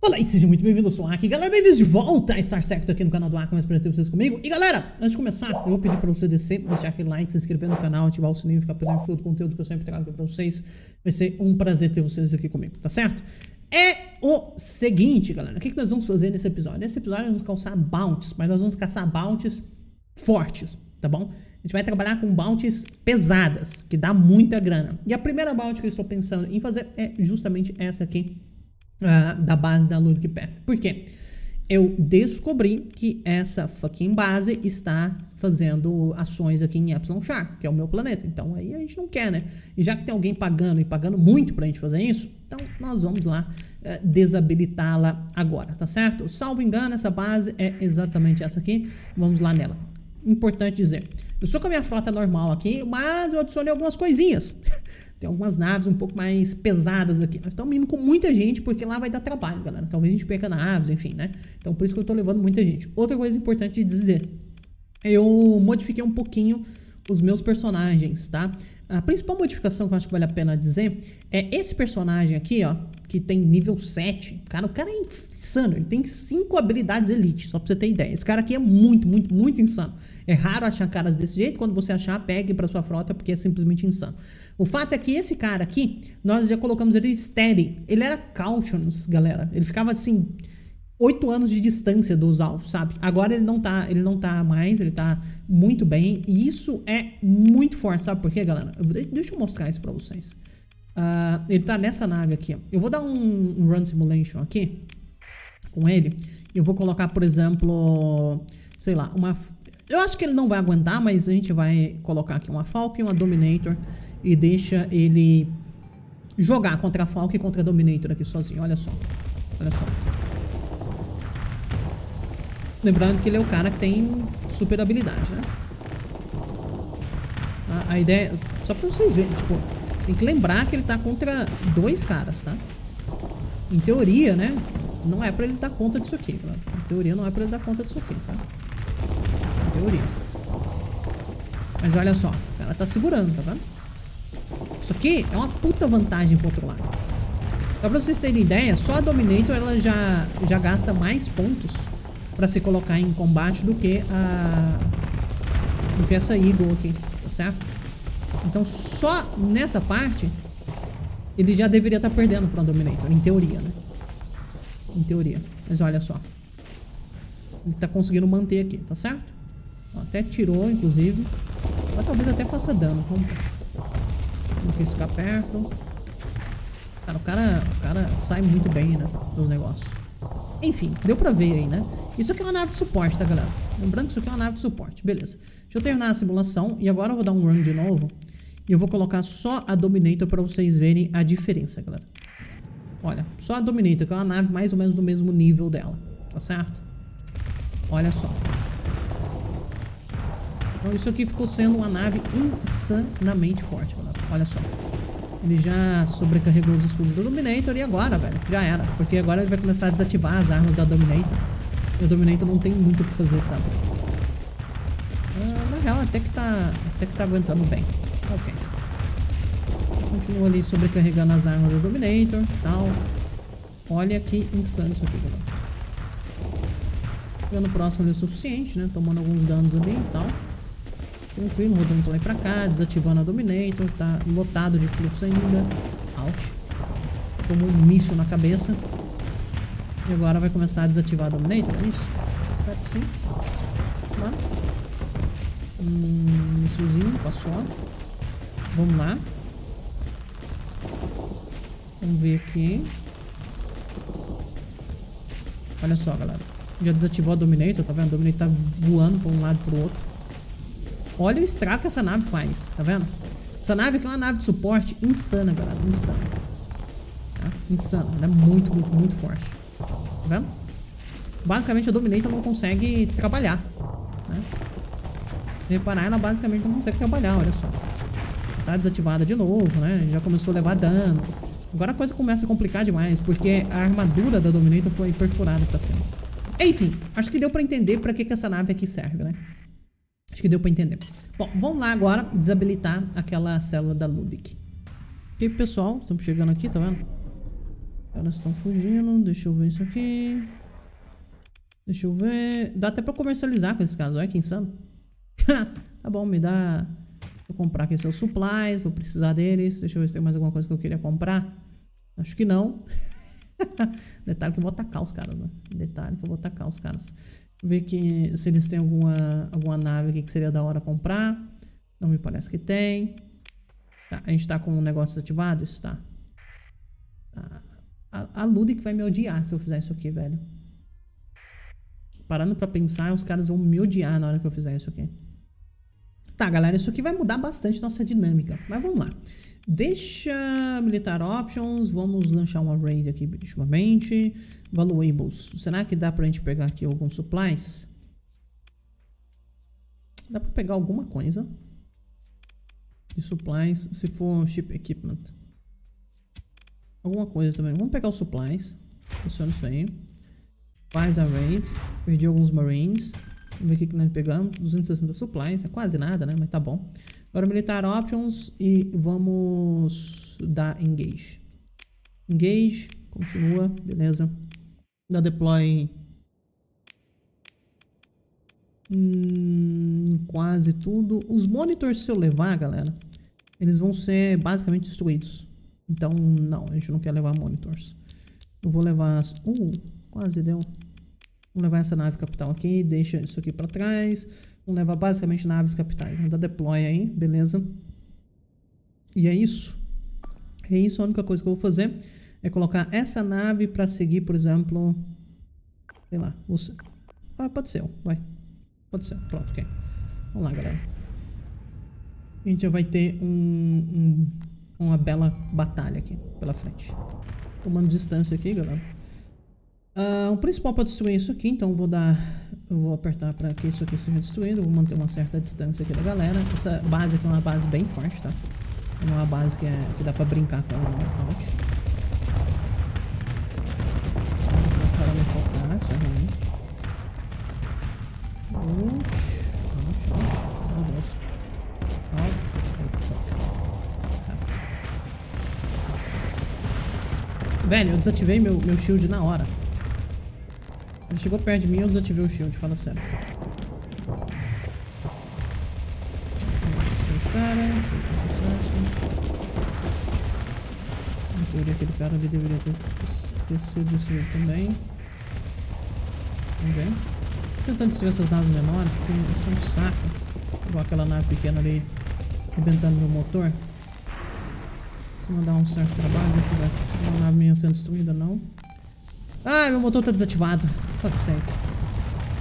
Olá e sejam muito bem-vindos, eu sou o Aki. Galera, bem-vindos de volta a estar certo aqui no canal do Aki, mais pra ter vocês comigo. E galera, antes de começar, eu vou pedir pra você descer, deixar aquele like, se inscrever no canal, ativar o sininho, ficar perdendo todo o conteúdo que eu sempre trago aqui pra vocês. Vai ser um prazer ter vocês aqui comigo, tá certo? É o seguinte, galera, o que, que nós vamos fazer nesse episódio? Nesse episódio nós vamos caçar bounties, mas nós vamos caçar bounties fortes, tá bom? A gente vai trabalhar com bounties pesadas, que dá muita grana. E a primeira bounty que eu estou pensando em fazer é justamente essa aqui, uh, da base da Ludic Path. Por quê? Eu descobri que essa fucking base está fazendo ações aqui em Epsilon Char, que é o meu planeta. Então aí a gente não quer, né? E já que tem alguém pagando e pagando muito pra gente fazer isso, então nós vamos lá uh, desabilitá-la agora, tá certo? Salvo engano, essa base é exatamente essa aqui. Vamos lá nela. Importante dizer, eu estou com a minha frota normal aqui, mas eu adicionei algumas coisinhas. Tem algumas naves um pouco mais pesadas aqui. Nós estamos indo com muita gente, porque lá vai dar trabalho, galera. Talvez a gente perca naves, enfim, né? Então por isso que eu estou levando muita gente. Outra coisa importante de dizer. Eu modifiquei um pouquinho os meus personagens, tá? A principal modificação que eu acho que vale a pena dizer é esse personagem aqui, ó, que tem nível 7. Cara, o cara é insano. Ele tem 5 habilidades elite, só pra você ter ideia. Esse cara aqui é muito, muito, muito insano. É raro achar caras desse jeito. Quando você achar, pegue pra sua frota, porque é simplesmente insano. O fato é que esse cara aqui, nós já colocamos ele steady. Ele era cautions, galera. Ele ficava assim, 8 anos de distância dos alvos, sabe? Agora ele não tá, ele não tá mais, ele tá muito bem. E isso é muito forte, sabe por quê, galera? Deixa eu mostrar isso pra vocês. Uh, ele tá nessa nave aqui, ó. Eu vou dar um, um Run Simulation aqui com ele. Eu vou colocar, por exemplo, sei lá, uma... Eu acho que ele não vai aguentar, mas a gente vai colocar aqui uma Falcon e uma Dominator e deixa ele jogar contra a Falcon e contra a Dominator aqui sozinho. Olha só. Olha só. Lembrando que ele é o cara que tem super habilidade, né? A, a ideia... Só pra vocês verem, tipo... Tem que lembrar que ele tá contra dois caras, tá? Em teoria, né? Não é pra ele dar conta disso aqui, tá? Em teoria não é pra ele dar conta disso aqui, tá? Em teoria. Mas olha só. Ela tá segurando, tá vendo? Isso aqui é uma puta vantagem pro outro lado. Só pra vocês terem ideia, só a Dominator ela já, já gasta mais pontos pra se colocar em combate do que a... do que essa Eagle aqui, tá certo? Então só nessa parte ele já deveria estar tá perdendo pra Dominator, em teoria, né? Em teoria. Mas olha só. Ele tá conseguindo manter aqui, tá certo? Até tirou, inclusive. Mas talvez até faça dano. Vamos não quis ficar perto. Cara, o cara, o cara sai muito bem, né? Dos negócios. Enfim, deu pra ver aí, né? Isso aqui é uma nave de suporte, tá, galera? Lembrando que isso aqui é uma nave de suporte. Beleza. Deixa eu terminar a simulação. E agora eu vou dar um run de novo. E eu vou colocar só a Dominator pra vocês verem a diferença, galera. Olha, só a Dominator, que é uma nave mais ou menos do mesmo nível dela. Tá certo? Olha só. Então isso aqui ficou sendo uma nave insanamente forte, galera. Olha só. Ele já sobrecarregou os escudos do Dominator e agora, velho, já era. Porque agora ele vai começar a desativar as armas da Dominator. E o Dominator não tem muito o que fazer, sabe? Ah, na real, até que tá, até que tá aguentando bem. Ok. Continua ali sobrecarregando as armas da Dominator e tal. Olha que insano isso aqui, galera. Chegando próximo ali o suficiente, né? Tomando alguns danos ali e tal. Tranquilo, rodando pra lá e pra cá, desativando a Dominator, tá lotado de fluxo ainda. Out. Tomou um míssil na cabeça. E agora vai começar a desativar a Dominator, é isso? Espero que sim. Lá. Um míssilzinho, passou. Vamos lá. Vamos ver aqui. Olha só, galera. Já desativou a Dominator, tá vendo? A Dominator tá voando pra um lado e pro outro. Olha o estrago que essa nave faz, tá vendo? Essa nave aqui é uma nave de suporte insana, galera. Insana. Tá? Insana. Ela é muito, muito, muito forte. Tá vendo? Basicamente a Dominator não consegue trabalhar. Né? Reparar, ela basicamente não consegue trabalhar, olha só. Tá desativada de novo, né? Já começou a levar dano. Agora a coisa começa a complicar demais, porque a armadura da Dominator foi perfurada pra cima. Enfim, acho que deu pra entender pra que, que essa nave aqui serve, né? Acho que deu pra entender. Bom, vamos lá agora desabilitar aquela célula da Ludic. Ok, pessoal, estamos chegando aqui, tá vendo? Elas estão fugindo. Deixa eu ver isso aqui. Deixa eu ver. Dá até pra comercializar com esses caras. Olha que insano. tá bom, me dá... Vou comprar aqui seus supplies. Vou precisar deles. Deixa eu ver se tem mais alguma coisa que eu queria comprar. Acho que não. Detalhe que eu vou atacar os caras, né? Detalhe que eu vou atacar os caras. Ver que, se eles têm alguma, alguma nave aqui que seria da hora comprar. Não me parece que tem. Tá, a gente tá com o negócio desativado? Está. Tá. A, a Ludic vai me odiar se eu fizer isso aqui, velho. Parando pra pensar, os caras vão me odiar na hora que eu fizer isso aqui. Tá, galera, isso aqui vai mudar bastante nossa dinâmica. Mas vamos lá. Deixa militar options. Vamos lançar uma raid aqui ultimamente. Valuables. Será que dá pra gente pegar aqui alguns supplies? Dá pra pegar alguma coisa. De supplies. Se for ship equipment. Alguma coisa também. Vamos pegar os supplies. Funciona isso aí. Faz a raid. Perdi alguns marines. Vamos ver o que, que nós pegamos. 260 supplies. É quase nada, né? Mas tá bom. Agora militar options. E vamos dar engage. Engage. Continua. Beleza. Dá deploy. Hum, quase tudo. Os monitors, se eu levar, galera, eles vão ser basicamente destruídos. Então, não, a gente não quer levar monitors. Eu vou levar... Uh, quase deu. Vamos levar essa nave capital aqui, deixa isso aqui pra trás. Vamos levar basicamente naves capitais. Vamos dar deploy aí, beleza. E é isso. É isso, a única coisa que eu vou fazer é colocar essa nave pra seguir, por exemplo... Sei lá, você... Ah, pode ser, vai. Pode ser, pronto, ok. Vamos lá, galera. A gente já vai ter um, um uma bela batalha aqui pela frente. Tomando distância aqui, galera. Uh, o principal para destruir isso aqui, então vou dar... Eu vou apertar para que isso aqui seja destruído. vou manter uma certa distância aqui da galera. Essa base aqui é uma base bem forte, tá? É uma base que, é, que dá para brincar com ela no out. Começaram a me focar, isso é ruim. Ouch, ouch. Meu Deus. Oh, fuck. Velho, eu desativei meu, meu shield na hora. Ele chegou perto de mim e eu desativei o shield, fala sério. Três caras, sucesso. Em teoria aquele cara ali deveria ter, ter sido destruído também. Vamos ver. Tentando destruir essas naves menores, porque isso é um saco. Igual aquela nave pequena ali, arrebentando meu motor. Se dá um certo trabalho, deixa eu ver. Uma nave minha sendo destruída, não. Ah, meu motor tá desativado. Fuck sake.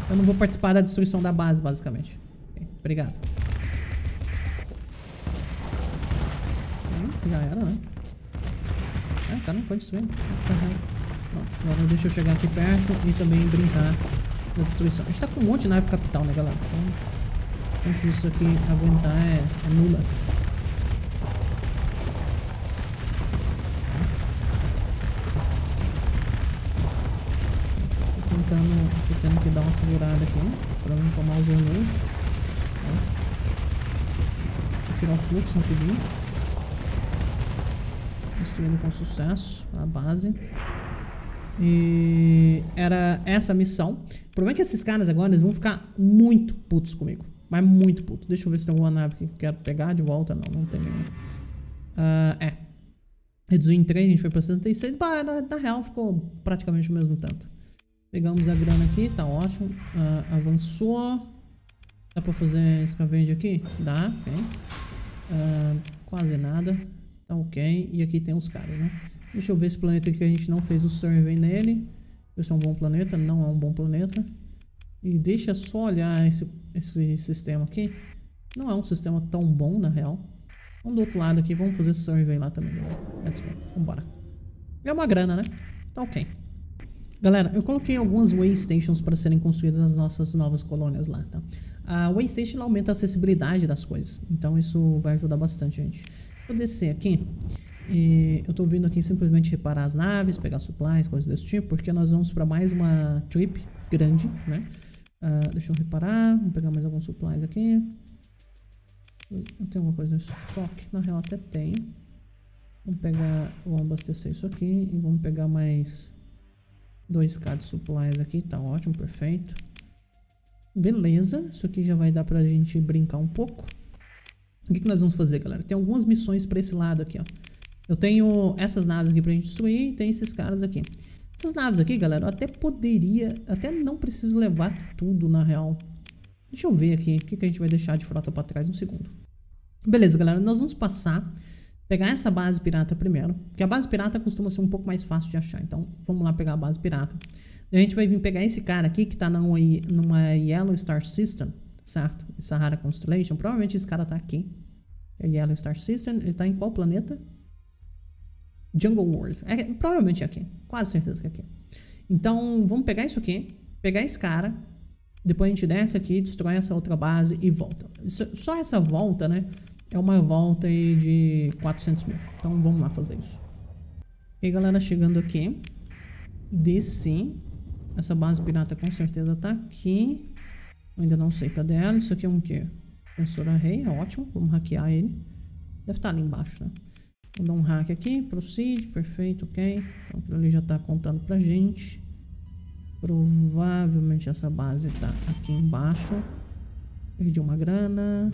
Eu não vou participar da destruição da base, basicamente. Obrigado. Já era, né? É, o cara não foi destruído. Pronto, agora deixa eu chegar aqui perto e também brincar na destruição. A gente tá com um monte de nave capital, né, galera? Então, se isso aqui aguentar é, é nula. Tentando, tô tendo que dar uma segurada aqui, pra não tomar o vermelho. Vou tirar o fluxo rapidinho. Destruindo com sucesso a base. E era essa a missão. O problema é que esses caras agora eles vão ficar muito putos comigo. Mas muito putos. Deixa eu ver se tem alguma nave que eu quero pegar de volta. Não, não tem nenhuma. Uh, é. Reduziu em 3, a gente foi pra 66. Bah, na, na real ficou praticamente o mesmo tanto. Pegamos a grana aqui, tá ótimo. Uh, avançou. Dá pra fazer scavenge aqui? Dá, ok. Uh, quase nada. Tá ok. E aqui tem os caras, né? Deixa eu ver esse planeta aqui que a gente não fez o survey nele. Ver se é um bom planeta. Não é um bom planeta. E deixa só olhar esse, esse sistema aqui. Não é um sistema tão bom, na real. Vamos do outro lado aqui. Vamos fazer survey lá também. Let's go. Vambora. É uma grana, né? Tá ok. Galera, eu coloquei algumas waystations para serem construídas nas nossas novas colônias lá, tá? A waystation aumenta a acessibilidade das coisas, então isso vai ajudar bastante gente. Vou descer aqui e eu tô vindo aqui simplesmente reparar as naves, pegar supplies, coisas desse tipo, porque nós vamos para mais uma trip grande, né? Uh, deixa eu reparar, vou pegar mais alguns supplies aqui. Eu tenho alguma coisa no estoque, na real até tenho. Vamos pegar, vamos abastecer isso aqui e vamos pegar mais 2k de supplies aqui, tá ótimo, perfeito. Beleza, isso aqui já vai dar pra gente brincar um pouco. O que, que nós vamos fazer, galera? Tem algumas missões pra esse lado aqui, ó. Eu tenho essas naves aqui pra gente destruir e tem esses caras aqui. Essas naves aqui, galera, eu até poderia, até não preciso levar tudo, na real. Deixa eu ver aqui o que, que a gente vai deixar de frota pra trás um segundo. Beleza, galera, nós vamos passar pegar essa base pirata primeiro, porque a base pirata costuma ser um pouco mais fácil de achar, então vamos lá pegar a base pirata. A gente vai vir pegar esse cara aqui que está numa, numa Yellow Star System, certo? Sahara Constellation, provavelmente esse cara está aqui. É Yellow Star System, ele está em qual planeta? Jungle World, é, provavelmente é aqui, quase certeza que é aqui. Então vamos pegar isso aqui, pegar esse cara, depois a gente desce aqui, destrói essa outra base e volta. Só essa volta, né? É uma volta aí de 400 mil. Então vamos lá fazer isso. E galera, chegando aqui. Desci. Essa base pirata com certeza tá aqui. Eu ainda não sei cadê ela. Isso aqui é um quê? Sensor array, é ótimo. Vamos hackear ele. Deve estar tá ali embaixo, né? Vou dar um hack aqui. Proceed, perfeito, ok. Então aquilo ali já tá contando pra gente. Provavelmente essa base tá aqui embaixo. Perdi uma grana.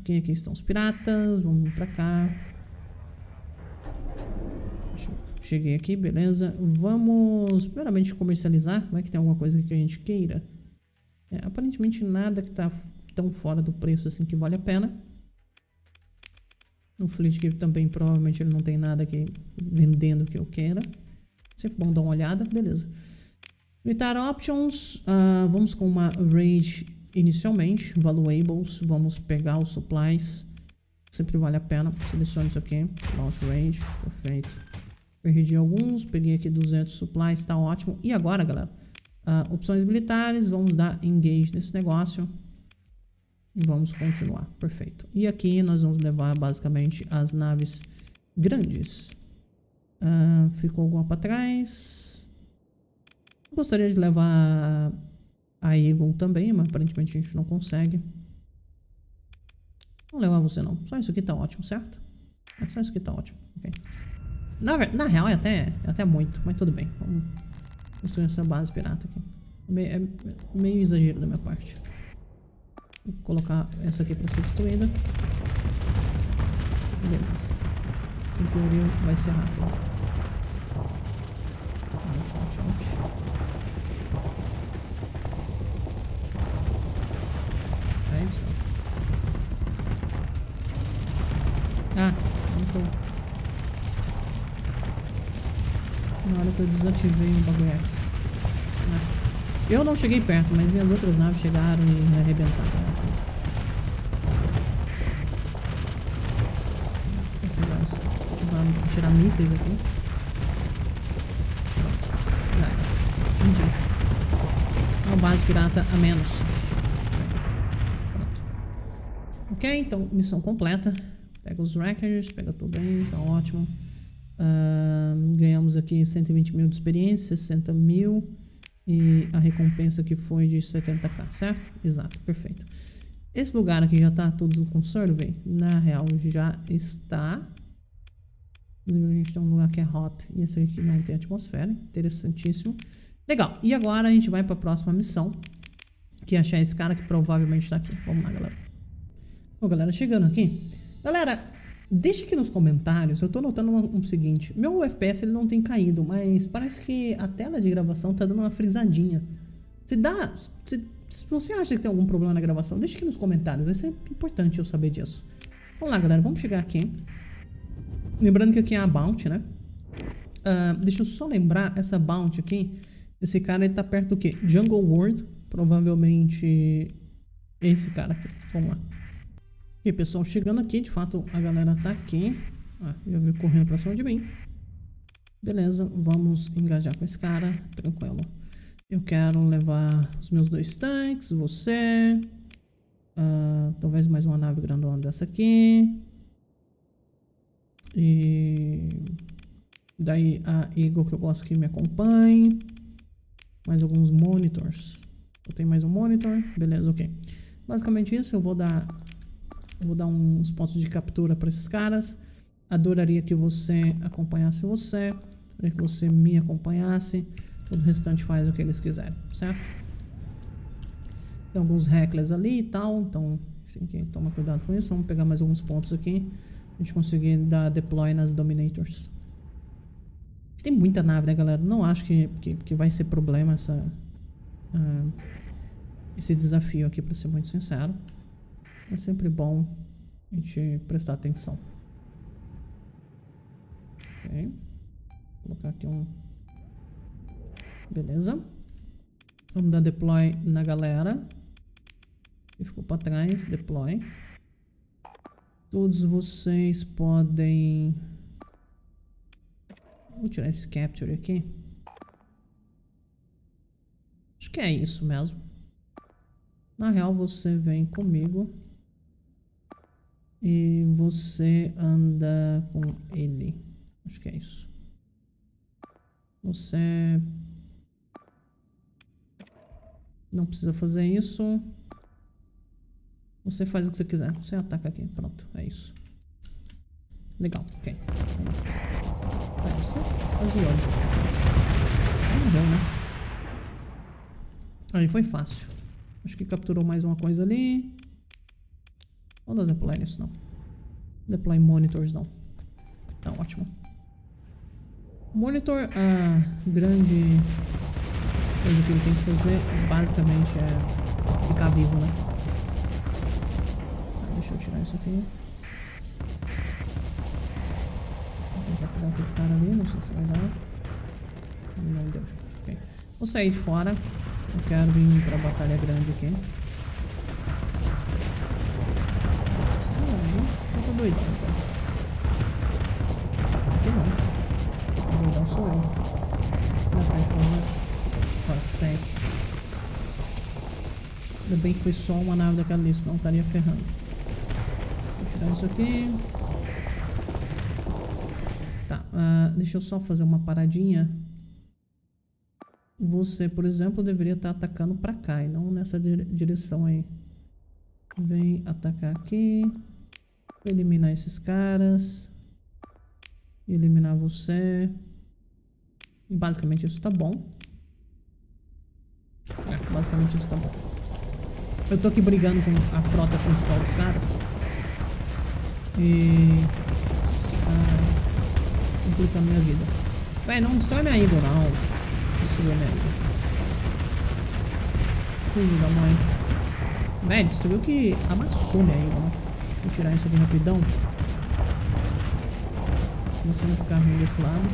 Ok, aqui estão os piratas. Vamos pra cá. Cheguei aqui, beleza. Vamos, primeiramente, comercializar. Vai que tem alguma coisa que a gente queira. É, aparentemente nada que tá tão fora do preço assim que vale a pena. No Fleet também provavelmente ele não tem nada aqui vendendo que eu queira. Sempre bom dar uma olhada, beleza. Militar Options, uh, vamos com uma Rage inicialmente, valuables, vamos pegar os supplies, sempre vale a pena, selecione isso aqui, launch range, perfeito. Perdi alguns, peguei aqui 200 supplies, tá ótimo. E agora, galera, uh, opções militares, vamos dar engage nesse negócio. E vamos continuar, perfeito. E aqui nós vamos levar basicamente as naves grandes. Uh, ficou alguma para trás. Gostaria de levar a Eagle também, mas aparentemente a gente não consegue. Não levar você não. Só isso aqui tá ótimo, certo? É, só isso aqui tá ótimo. Na, na real é até, é até muito, mas tudo bem. Vamos construir essa base pirata aqui. É meio exagero da minha parte. Vou colocar essa aqui pra ser destruída. Beleza. Em teoria vai ser rápido. Out, out, out. Que eu desativei o bagulho X. Ah. Eu não cheguei perto, mas minhas outras naves chegaram e arrebentaram. Tirar, mísseis aqui. Ah, Uma base pirata a menos. Ok, então missão completa. Pega os wreckers, pega tudo aí, tá ótimo. Uh, ganhamos aqui 120 mil de experiência, 60 mil. E a recompensa que foi de 70k, certo? Exato, perfeito. Esse lugar aqui já tá tudo com survey? Na real, já está. A gente tem um lugar que é hot e esse aqui não tem atmosfera. Interessantíssimo. Legal. E agora a gente vai para a próxima missão. Que é achar esse cara que provavelmente está aqui. Vamos lá, galera. Bom, galera, chegando aqui. Galera, deixa aqui nos comentários. Eu tô notando um, um seguinte. Meu FPS ele não tem caído, mas parece que a tela de gravação tá dando uma frisadinha. Se dá... Se, se você acha que tem algum problema na gravação, deixa aqui nos comentários. Vai ser importante eu saber disso. Vamos lá, galera. Vamos chegar aqui. Lembrando que aqui é a Bounty, né? Uh, deixa eu só lembrar essa Bounty aqui. Esse cara ele tá perto do quê? Jungle World. Provavelmente esse cara aqui. Vamos lá. E pessoal, chegando aqui, de fato a galera tá aqui. Ah, já veio correndo pra cima de mim. Beleza, vamos engajar com esse cara, tranquilo. Eu quero levar os meus dois tanques, você. Uh, talvez mais uma nave grandona dessa aqui. E daí a Eagle que eu gosto que me acompanhe. Mais alguns monitors. Eu tenho mais um monitor. Beleza, ok. Basicamente isso, eu vou dar eu vou dar uns pontos de captura para esses caras. Adoraria que você acompanhasse você. Adoraria que você me acompanhasse. Todo o restante faz o que eles quiserem, certo? Tem alguns hacklers ali e tal, então tem que tomar cuidado com isso. Vamos pegar mais alguns pontos aqui. A gente conseguir dar deploy nas Dominators. Tem muita nave, né, galera? Não acho que, que, que vai ser problema essa, uh, esse desafio aqui, pra ser muito sincero. É sempre bom a gente prestar atenção. Ok. Vou colocar aqui um... Beleza. Vamos dar deploy na galera. Que ficou pra trás. Deploy. Todos vocês podem... Vou tirar esse capture aqui. Acho que é isso mesmo. Na real, você vem comigo. E você anda com ele. Acho que é isso. Você... Não precisa fazer isso. Você faz o que você quiser. Você ataca aqui. Pronto, é isso. Legal, ok. Você tá zoando. Não né? Aí foi fácil. Acho que capturou mais uma coisa ali. Vamos dar deploy nisso, não. Deploy monitors, não. Tá ótimo. Monitor, a grande coisa que ele tem que fazer, basicamente, é ficar vivo, né? Deixa eu tirar isso aqui. Vou tentar pegar aquele cara ali, não sei se vai dar. Não deu. Okay. Vou sair fora. Eu quero vir pra batalha grande aqui. Cara. Aqui não. O doidão sou eu. Na frente, por favor. Fuck. Ainda bem que foi só uma nave daquela ali, senão estaria ferrando tirar isso aqui. Tá, uh, deixa eu só fazer uma paradinha. Você, por exemplo, deveria estar tá atacando pra cá e não nessa dire direção aí. Vem atacar aqui. Eliminar esses caras. Eliminar você. E basicamente isso tá bom. É, basicamente isso tá bom. Eu tô aqui brigando com a frota principal dos caras. E... Tá complicando minha vida. Véi, não destrói minha Igor, não. Destruiu minha Igor. Filho da mãe. Véi, destruiu que amassou minha Igor, né? Vou tirar isso aqui rapidão. Começando a ficar ruim desse lado.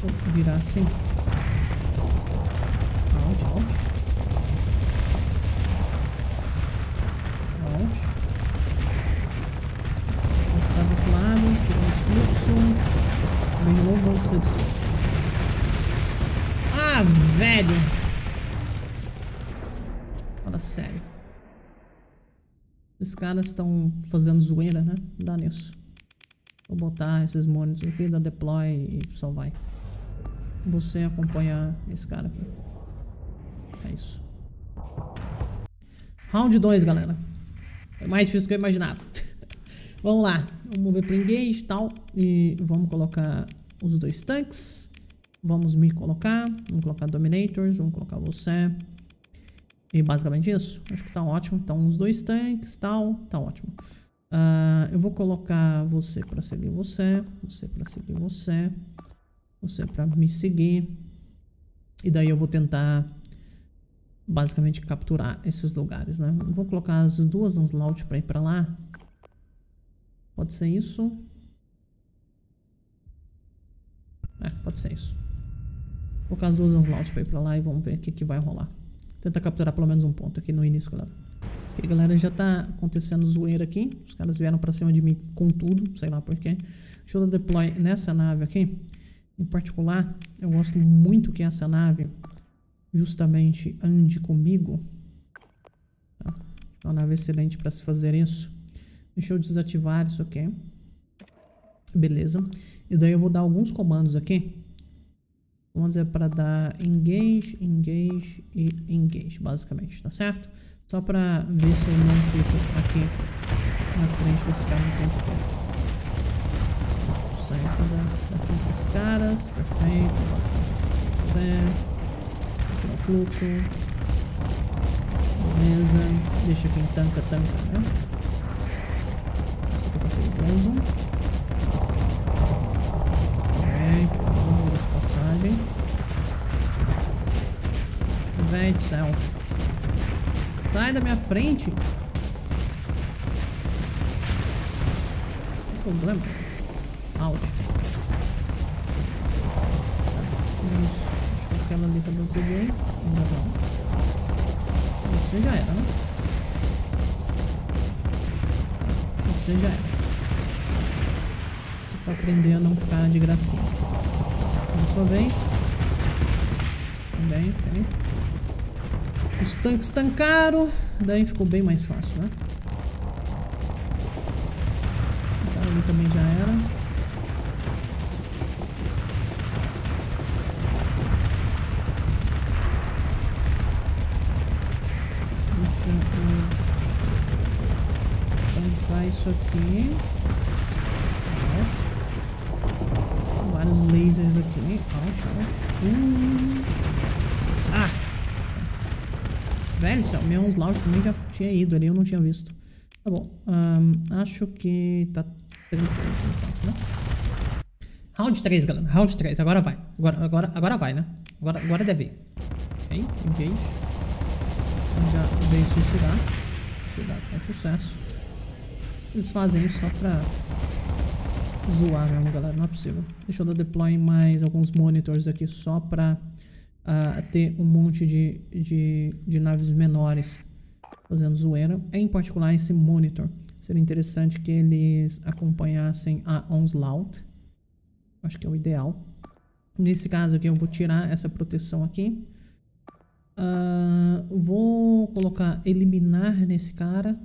Vou virar assim. Out, out. Out está desse lado, tirando o fluxo. Vem de novo, vamos ser destruído. Ah, velho! Fala sério. Esses caras estão fazendo zoeira, né? Dá nisso. Vou botar esses monitors aqui, dar deploy e só vai. Você acompanha esse cara aqui. É isso. Round 2, galera. É mais difícil do que eu imaginava. Vamos lá, vamos mover para engage e tal. E vamos colocar os dois tanques. Vamos me colocar. Vamos colocar dominators. Vamos colocar você. E basicamente isso. Acho que tá ótimo. Então, os dois tanques tal. Tá ótimo. Uh, eu vou colocar você para seguir você. Você para seguir você. Você para me seguir. E daí eu vou tentar basicamente capturar esses lugares, né? Eu vou colocar as duas Onslaught para ir para lá. Pode ser isso. É, pode ser isso. Vou colocar as duas Anslauts pra ir pra lá e vamos ver o que, que vai rolar. Tentar capturar pelo menos um ponto aqui no início, galera. Ok, galera, já tá acontecendo zoeira aqui. Os caras vieram pra cima de mim com tudo, sei lá porquê. Deixa eu deploy nessa nave aqui. Em particular, eu gosto muito que essa nave justamente ande comigo. Tá? É uma nave excelente para se fazer isso. Deixa eu desativar isso aqui. Beleza. E daí eu vou dar alguns comandos aqui. Vamos dizer para dar engage, engage e engage, basicamente, tá certo? Só para ver se eu não fico aqui na frente desse cara o tempo todo. Sai aqui da, frente dos caras. Perfeito. Basicamente isso que eu fazer. Tirar o fluxo. Beleza. Deixa quem tanca, tanca, né? Isso aqui tá perigoso. Passagem. Véi do céu. Sai da minha frente. Qual o problema? Out. Isso. Acho que aquela ali também eu peguei. Ainda não. Você já era, né? Você já era. Pra aprender a não ficar de gracinha. Vez. Bem. Os tanques tancaram. Daí ficou bem mais fácil, né? ali também já era. Tancar isso aqui. Out. Vários lasers aqui. Out, out. Uh. Ah! Velho do céu, meu Onslaught também já tinha ido ali, eu não tinha visto. Tá bom, um, acho que tá né? Round 3, galera. Round 3. Agora vai. Agora, agora, agora vai, né? Agora, agora deve ir. Ok, engage. Já veio suicidar. Suicidar com sucesso. Eles fazem isso só pra zoar mesmo, galera. Não é possível. Deixa eu dar deploy mais alguns monitors aqui só pra uh, ter um monte de, de, de naves menores fazendo zoeira. Em particular esse monitor. Seria interessante que eles acompanhassem a Onslaught. Acho que é o ideal. Nesse caso aqui eu vou tirar essa proteção aqui. Uh, vou colocar eliminar nesse cara.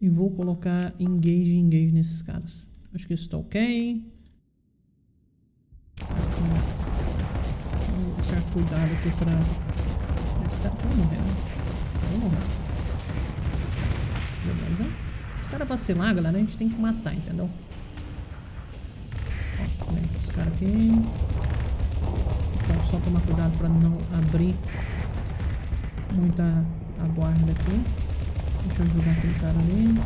E vou colocar engage engage nesses caras. Acho que isso está ok. Um certo cuidado aqui para... Esse cara vai morrer, né? Vai morrer. Beleza? Os caras vacilar, galera, a gente tem que matar, entendeu? Ó, vem os caras aqui. Então só tomar cuidado pra não abrir muita a guarda aqui. Deixa eu ajudar aquele cara ali.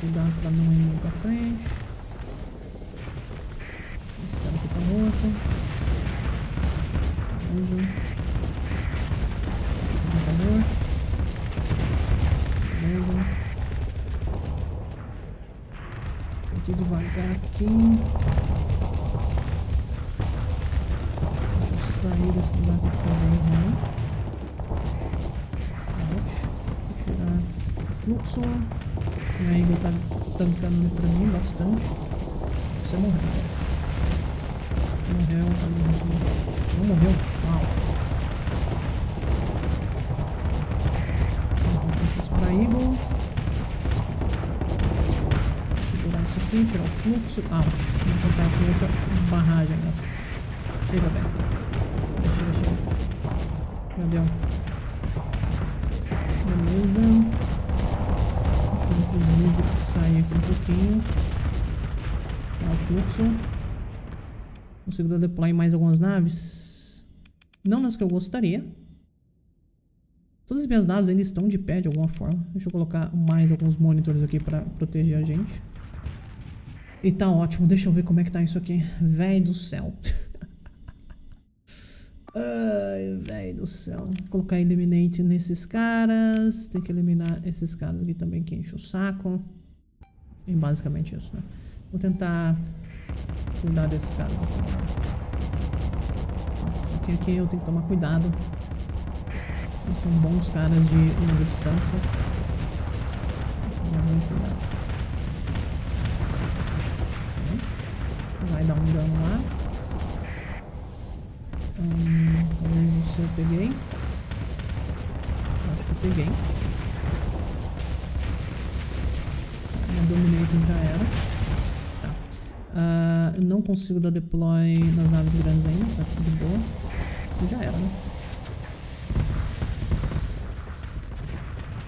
Cuidado pra não ir muito à frente. Esse cara aqui tá morto. Beleza. Computador. Beleza. Tem que ir devagar aqui. Deixa eu sair desse lugar aqui que tá bem ruim. Vou tirar o fluxo. Minha Eagle tá tancando pra mim bastante. Você morreu. Morreu, tá Não morreu? Uau. Pra Eagle. Segurar isso aqui, tirar o fluxo. Out. Vou encontrar com outra barragem nessa. Chega, velho. Chega, chega. Meu Deus. Beleza. Sair aqui um pouquinho. Tirar o fluxo. Consigo deploy mais algumas naves? Não nas que eu gostaria. Todas as minhas naves ainda estão de pé de alguma forma. Deixa eu colocar mais alguns monitores aqui pra proteger a gente. E tá ótimo. Deixa eu ver como é que tá isso aqui. Véi do céu. Ai, velho do céu. Vou colocar Eliminate nesses caras. Tem que eliminar esses caras aqui também que enchem o saco. Basicamente isso, né? Vou tentar cuidar desses caras aqui. Que aqui eu tenho que tomar cuidado. Eles são bons caras de longa distância. Tomar muito cuidado. Vai dar um dano lá. Hum, talvez você eu peguei. Acho que eu peguei. não consigo dar deploy nas naves grandes ainda, tá tudo de boa. Isso já era, né?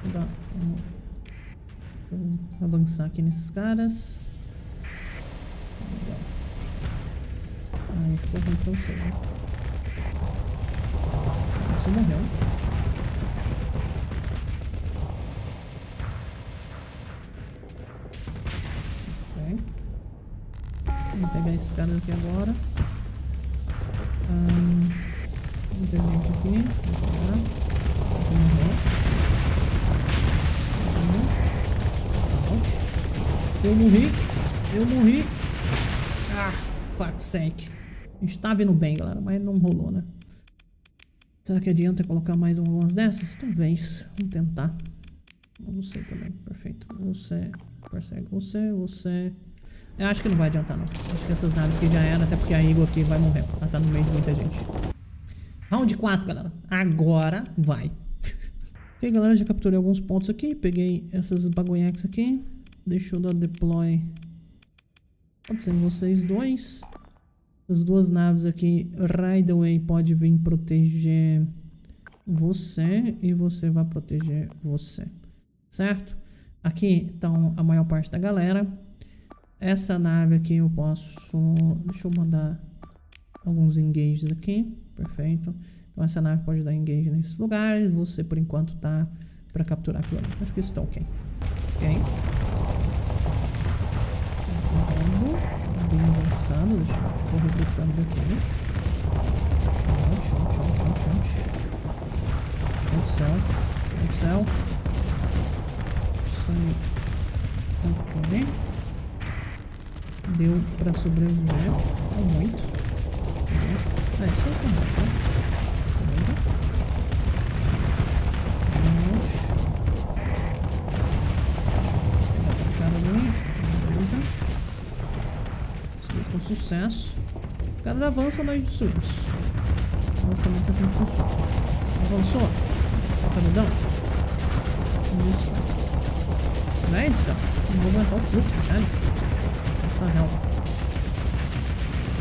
Vou dar um... Vou avançar aqui nesses caras. Legal. Aí ficou ruim pra você, né? Você morreu. Esses caras aqui agora. Hum, não tem gente aqui. Eu morri. Eu morri. Ah, fuck sake. A gente tá vindo bem, galera, mas não rolou, né? Será que adianta colocar mais umas dessas? Talvez. Vamos tentar. Sei também. Perfeito. Você persegue você, você... Eu acho que não vai adiantar, não. Acho que essas naves aqui já eram, até porque a Eagle aqui vai morrer. Ela tá no meio de muita gente. Round 4, galera. Agora vai. ok, galera, já capturei alguns pontos aqui. Peguei essas bagulhex aqui. Deixa eu dar deploy. Pode ser vocês dois. As duas naves aqui, Rideaway pode vir proteger você e você vai proteger você, certo? Aqui estão a maior parte da galera. Essa nave aqui eu posso... Deixa eu mandar alguns engages aqui. Perfeito. Então essa nave pode dar engage nesses lugares. Você, por enquanto, tá para capturar aquilo ali. Acho que isso tá ok. Ok. Bem avançado. Deixa eu correr gritando aqui. Ouch, ouch, ouch, ouch, ouch. Meu Deus do céu. Meu Deus do céu. Sai. Ok. Deu pra sobreviver. Não muito. É, isso aí tá bom, tá? Beleza. Vamos. Pegar aquele cara ali. Beleza. Destruir com sucesso. Os caras avançam, nós destruímos. Basicamente assim que funciona. Avançou. Isso. Véi do céu. Não vou aguentar o fluxo, sério. The hell?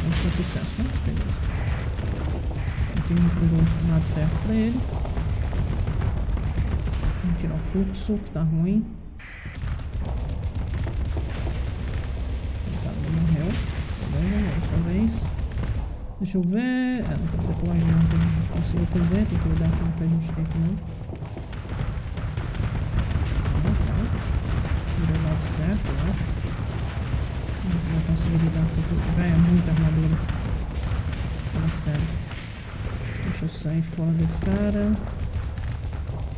Vamos com sucesso, né? Beleza. Aqui não entregou nada certo pra ele. Vamos tirar o fluxo, que tá ruim. Cara não morreu. Beleza, dessa vez. Deixa eu ver. É, não tem deploy não que a gente consiga fazer. Tem que lidar com o que a gente tem aqui não. Virou o lado certo, eu acho. Não conseguir lidar com isso aqui. Véi, é muita armadura. Fala sério. Deixa eu sair fora desse cara.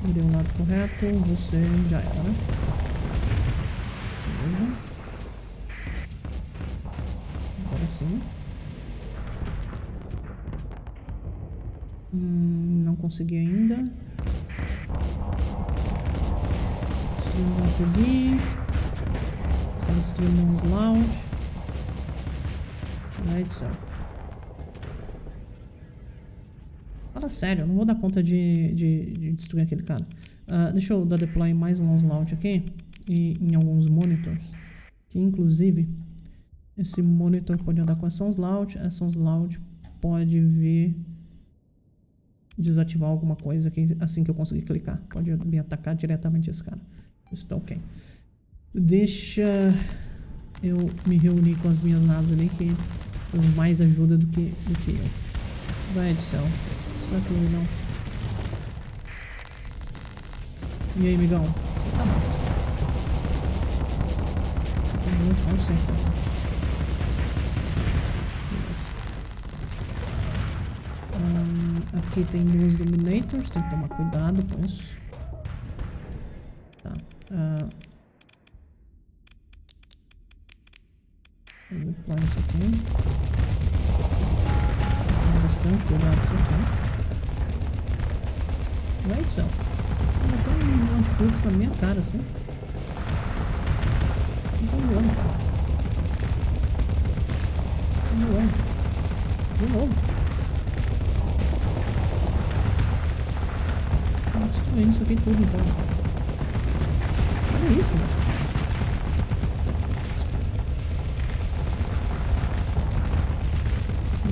Virei o lado correto. Você já era, né? Beleza. Agora sim. Hum, não consegui ainda. Destruir um outro caras destruindo uns lounge. Do céu. Fala sério, eu não vou dar conta de, de, de destruir aquele cara. Uh, deixa eu dar deploy mais uns launch aqui. E em alguns monitors. Que inclusive, esse monitor pode andar com essa launch. Essa launch pode vir desativar alguma coisa aqui assim que eu conseguir clicar. Pode me atacar diretamente esse cara. Isso tá ok. Deixa eu me reunir com as minhas naves ali que mais ajuda do que, do que eu. Vai do céu. Será que não? E aí, amigão? Tá bom. Bom, com. Beleza. Hum, aqui tem duas Dominators, tem que tomar cuidado com isso. Tá. Uh, Vou deploy isso aqui. Toma bastante cuidado com isso aqui. Vai céu. Botou um antifluxo na minha cara assim. Não tô voando. Tô voando. De novo. Tô destruindo isso aqui tudo então. Olha isso, mano.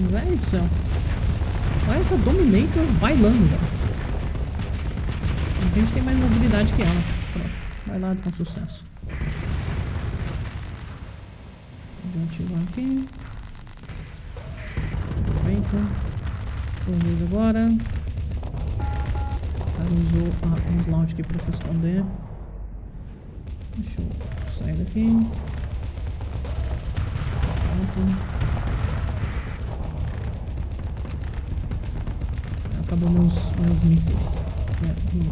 Velho do céu. Olha essa Dominator bailando, velho. A gente tem mais mobilidade que ela. Pronto. Lá com sucesso. Já ativou aqui. Perfeito. Talvez agora. Usou ah, um slot aqui pra se esconder. Deixa eu sair daqui. Pronto. Acabou meus, meus mísseis. É, hum.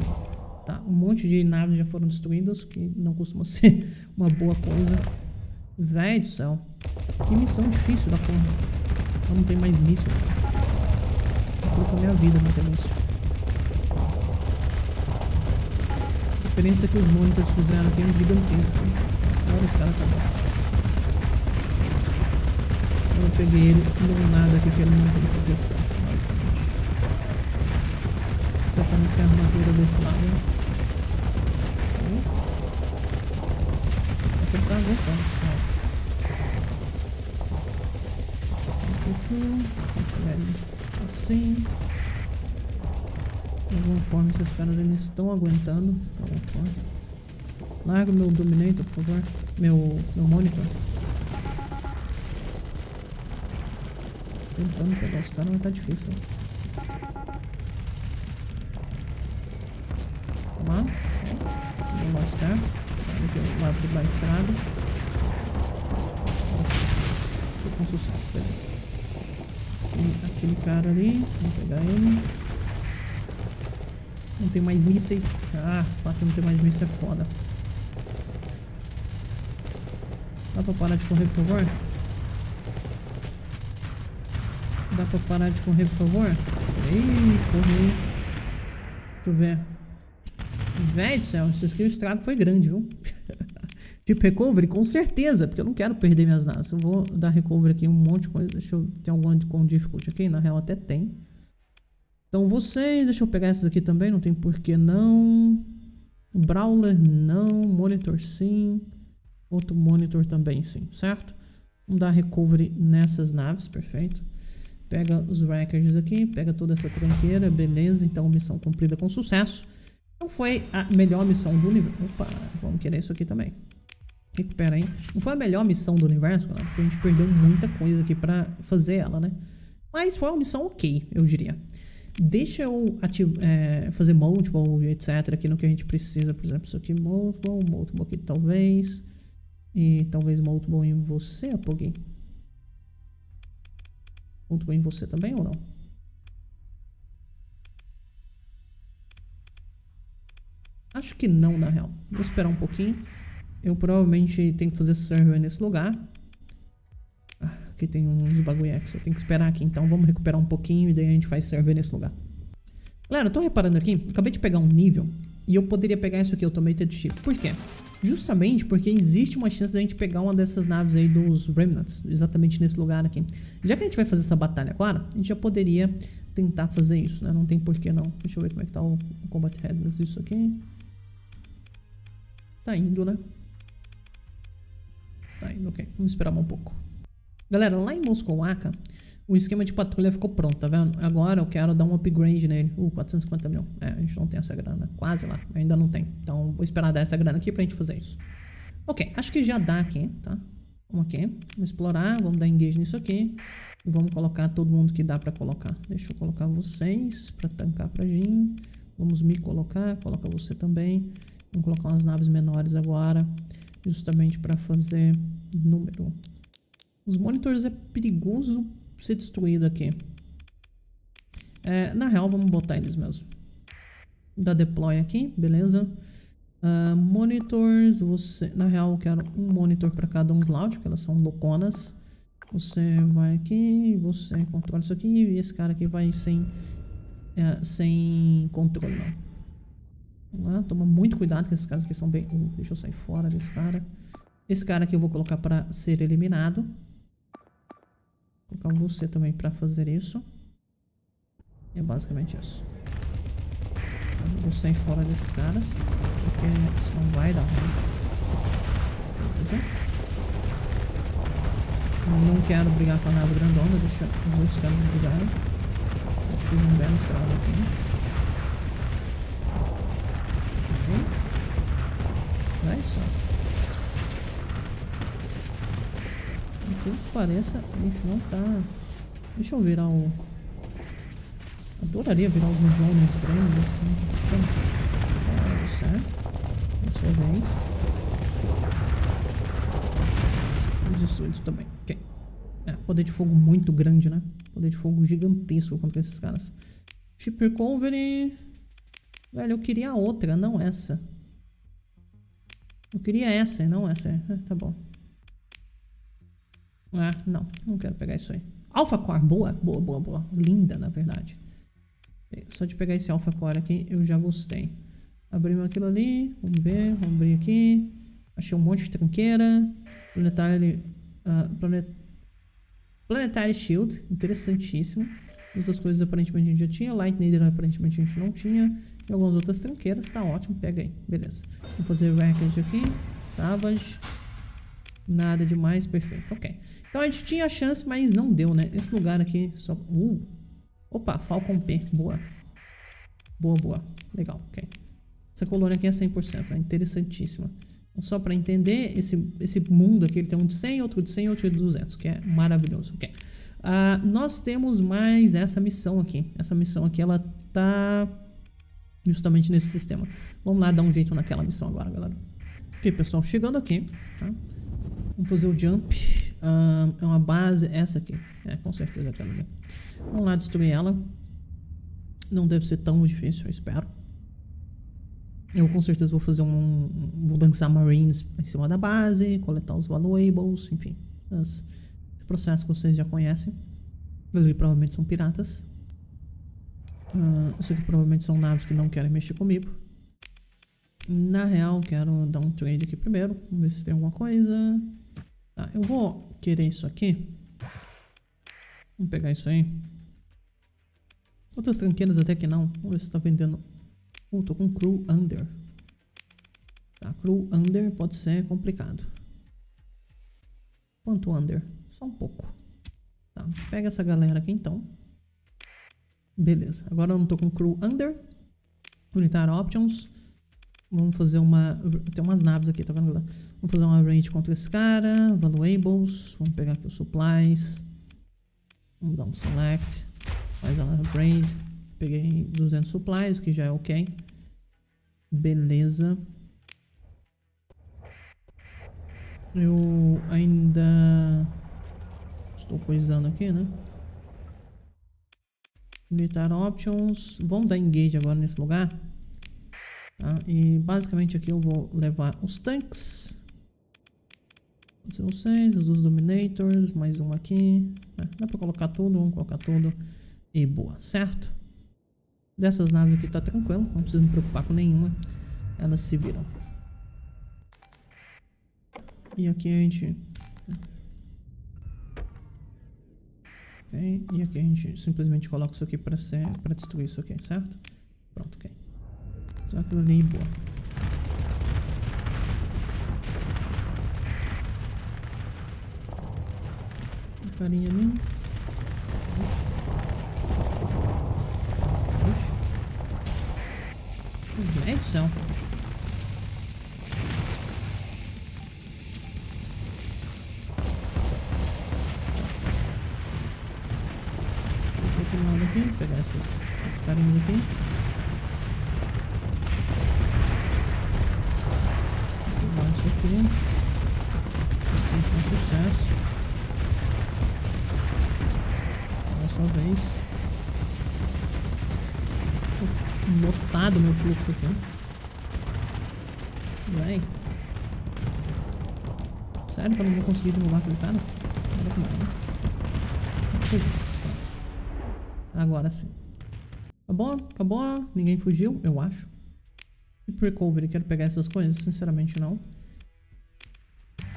Tá, um monte de naves já foram destruídas, que não costuma ser uma boa coisa. Véi do céu. Que missão difícil da porra. Eu não tem mais míssil. Vou colocar minha vida no míssil. A diferença é que os monitors fizeram aqui é gigantesca. Olha esse cara tá bom. Eu peguei ele no nada aqui que ele não tem proteção, basicamente. Completamente sem armadura desse lado. Vou tentar voltar. Assim. De alguma forma esses caras ainda estão aguentando. De alguma forma. Larga meu Dominator, por favor. Meu, meu monitor. Tentando pegar os caras, mas tá difícil. Vamos lá. No lado certo. Aqui o lado da estrada. Nossa. com sucesso, beleza. E aquele cara ali. Vamos pegar ele. Não tem mais mísseis. Ah, o fato de não ter mais mísseis é foda. Dá pra parar de correr, por favor? Dá pra parar de correr, por favor? Ih, corri. Deixa eu ver. Véi do céu, esse aqui o estrago foi grande, viu? tipo, recovery, com certeza, porque eu não quero perder minhas naves. Eu vou dar recovery aqui um monte de coisa. Deixa eu... Tem alguma com difficulty aqui? Na real, até tem. Então, vocês... Deixa eu pegar essas aqui também, não tem porquê não. Brawler, não. Monitor, sim. Outro monitor também, sim, certo? Vamos dar recovery nessas naves, perfeito. Pega os records aqui, pega toda essa tranqueira, beleza. Então, missão cumprida com sucesso. Não foi a melhor missão do universo. Opa, vamos querer isso aqui também. Recupera aí. Não foi a melhor missão do universo, né? porque a gente perdeu muita coisa aqui pra fazer ela, né? Mas foi uma missão ok, eu diria. Deixa eu é, fazer multiple, etc. aqui no que a gente precisa. Por exemplo, isso aqui, multiple, multiple aqui talvez. E talvez multiple em você, Apoguei. Muito bem você também ou não? Acho que não, na real. Vou esperar um pouquinho. Eu provavelmente tenho que fazer server nesse lugar. Ah, aqui tem uns bagulhex. Eu tenho que esperar aqui. Então vamos recuperar um pouquinho e daí a gente faz server nesse lugar. Galera, eu tô reparando aqui. Acabei de pegar um nível. E eu poderia pegar isso aqui, Automated Chip. Por quê? Justamente porque existe uma chance da gente pegar uma dessas naves aí dos Remnants, exatamente nesse lugar aqui. Já que a gente vai fazer essa batalha agora, a gente já poderia tentar fazer isso, né? Não tem porquê não. Deixa eu ver como é que tá o Combat Headless disso aqui. Tá indo, né? Tá indo, ok. Vamos esperar um pouco. Galera, lá em Moscouaca, o esquema de patrulha ficou pronto, tá vendo? Agora eu quero dar um upgrade nele. Uh, 450 mil. É, a gente não tem essa grana. Quase lá. Ainda não tem. Então vou esperar dar essa grana aqui pra gente fazer isso. Ok, acho que já dá aqui, tá? Vamos aqui. Vamos explorar. Vamos dar engage nisso aqui. E vamos colocar todo mundo que dá pra colocar. Deixa eu colocar vocês pra tancar pra Jin. Vamos me colocar. Coloca você também. Vamos colocar umas naves menores agora. Justamente pra fazer número. Os monitores é perigoso ser destruído aqui. É, na real, vamos botar eles mesmo. Dá deploy aqui, beleza. Uh, monitors, você... Na real, eu quero um monitor para cada um slot, que elas são louconas. Você vai aqui, você controla isso aqui, e esse cara aqui vai sem, é, sem controle, não. Lá, toma muito cuidado, que esses caras aqui são bem... Uh, deixa eu sair fora desse cara. Esse cara aqui eu vou colocar para ser eliminado. Vou colocar você também para fazer isso. É basicamente isso. vou sair fora desses caras, porque senão vai dar ruim. Beleza? Não quero brigar com a nave grandona, deixa os outros caras brigarem. Eu fiz um belo estrago aqui. Olha só. Por que pareça, a gente não tá... Deixa eu virar o... Adoraria virar alguns Jones grandes assim. Deixa eu... É. É sua vez. Os estúdios também. Ok. É, poder de fogo muito grande, né? Poder de fogo gigantesco contra esses caras. Chip Recovery... Velho, eu queria outra, não essa. Eu queria essa não essa. É, tá bom. Ah, não. Não quero pegar isso aí. Alpha Core, boa, boa, boa, boa. Linda, na verdade. Só de pegar esse Alpha Core aqui, eu já gostei. Abrimos aquilo ali. Vamos ver, vamos abrir aqui. Achei um monte de tranqueira. Planetary, uh, planet, Planetary Shield, interessantíssimo. Outras coisas aparentemente a gente já tinha. Light Nether aparentemente a gente não tinha. E algumas outras tranqueiras, tá ótimo, pega aí, beleza. Vou fazer Wreckage aqui, Savage. Nada demais, perfeito, ok. Então a gente tinha a chance, mas não deu, né? Esse lugar aqui só... Uh! Opa, Falcon P, boa. Boa, boa, legal, ok. Essa colônia aqui é 100%, é interessantíssima. Então, só para entender, esse, esse mundo aqui ele tem um de 100, outro de 100 outro de 200, que é maravilhoso, ok. Uh, nós temos mais essa missão aqui. Essa missão aqui, ela tá justamente nesse sistema. Vamos lá dar um jeito naquela missão agora, galera. Ok, pessoal, chegando aqui, tá? Vamos fazer o jump. Uh, é uma base, essa aqui. É, com certeza aquela ali. Vamos lá destruir ela. Não deve ser tão difícil, eu espero. Eu com certeza vou fazer um... Vou dançar Marines em cima da base, coletar os valuables, enfim. Esse processo que vocês já conhecem. Ali provavelmente são piratas. Uh, isso aqui provavelmente são naves que não querem mexer comigo. Na real, quero dar um trade aqui primeiro. Vamos ver se tem alguma coisa. Tá, eu vou querer isso aqui. Vamos pegar isso aí. Outras tranqueiras até que não. Vamos ver se tá vendendo. Uh, tô com crew under. Tá, crew under pode ser complicado. Quanto under? Só um pouco. Tá, pega essa galera aqui então. Beleza. Agora eu não tô com crew under. Unitar options. Vamos fazer uma... Tem umas naves aqui, tá vendo? Vamos fazer uma raid contra esse cara. Valuables. Vamos pegar aqui os supplies. Vamos dar um select. Faz a raid. Peguei 200 supplies, que já é ok. Beleza. Eu ainda... Estou coisando aqui, né? Militar Options. Vamos dar engage agora nesse lugar. Tá? E basicamente aqui eu vou levar os tanques. São seis, os dos Dominators, mais um aqui. É, dá pra colocar tudo, vamos colocar tudo. E boa, certo? Dessas naves aqui tá tranquilo, não precisa me preocupar com nenhuma. Elas se viram. E aqui a gente Ok, e aqui a gente simplesmente coloca isso aqui para ser, para destruir isso aqui, certo? Pronto, ok. Só aquilo ali, boa. Um carinha ali. Deus do céu. Aqui. Isso aqui com sucesso. É a sua vez. Lotado meu fluxo aqui. Véi. Sério que eu não vou conseguir derrubar aquele cara? Olha Agora sim. Acabou? Acabou? Ninguém fugiu? Eu acho. Recovery, quero pegar essas coisas? Sinceramente não.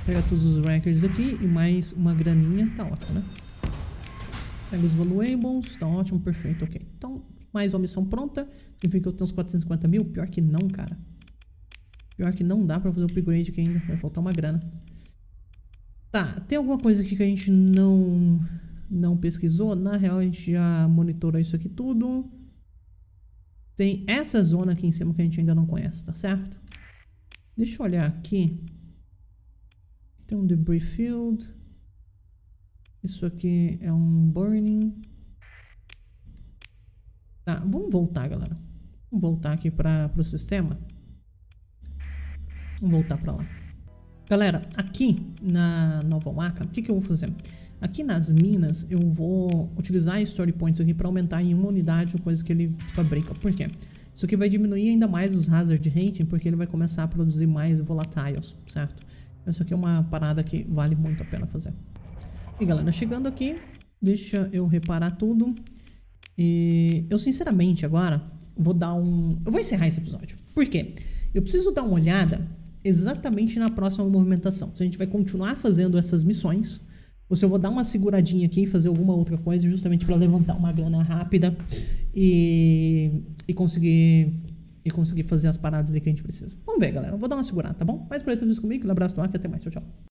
Pega todos os records aqui e mais uma graninha. Tá ótimo, né? Pega os valuables. Tá ótimo, perfeito, ok. Então, mais uma missão pronta. Significa que eu tenho uns 450 mil? Pior que não, cara. Pior que não dá pra fazer o upgrade aqui ainda. Vai faltar uma grana. Tá, tem alguma coisa aqui que a gente não não pesquisou, na real a gente já monitorou isso aqui tudo. Tem essa zona aqui em cima que a gente ainda não conhece, tá certo? Deixa eu olhar aqui. Tem um debris field. Isso aqui é um burning. Tá, vamos voltar, galera. Vamos voltar aqui para o sistema. Vamos voltar para lá. Galera, aqui na nova Waka, o que, que eu vou fazer? Aqui nas minas, eu vou utilizar Story Points aqui para aumentar em uma unidade a coisa que ele fabrica. Por quê? Isso aqui vai diminuir ainda mais os Hazard Rating, porque ele vai começar a produzir mais volatiles, certo? Isso aqui é uma parada que vale muito a pena fazer. E galera, chegando aqui, deixa eu reparar tudo. E eu sinceramente agora vou dar um... Eu vou encerrar esse episódio. Por quê? Eu preciso dar uma olhada exatamente na próxima movimentação. Se a gente vai continuar fazendo essas missões, ou se eu vou dar uma seguradinha aqui e fazer alguma outra coisa justamente para levantar uma grana rápida e, e conseguir e conseguir fazer as paradas ali que a gente precisa. Vamos ver, galera. Vou dar uma segurada, tá bom? Mais tudo isso comigo. Um abraço do ar e até mais. Tchau, tchau.